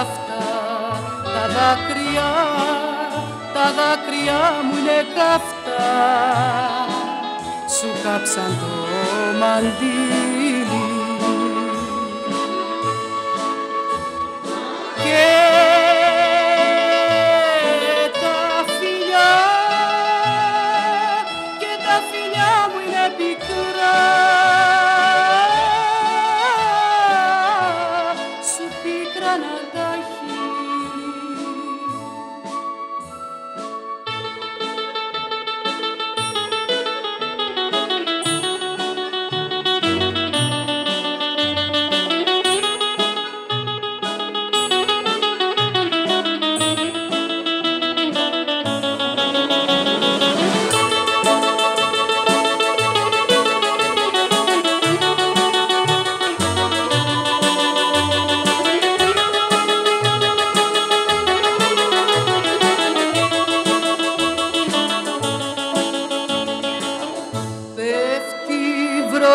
αυτά τα δάκρυα, τα δάκρυα μου είναι καυτά. Σου κάψαν το μαντί πίκρανα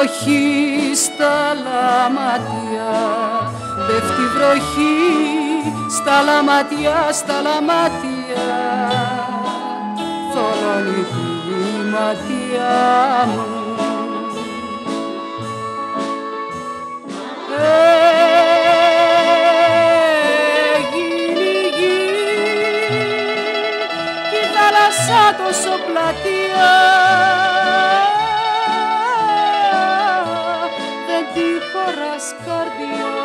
βροχή στα λαματιά. Πέφτει βροχή στα λαματιά, στα λαματιά. Θολώνει τη ματιά μου. Έγινε γη κι η θάλασσα τόσο πλατεία escorpião.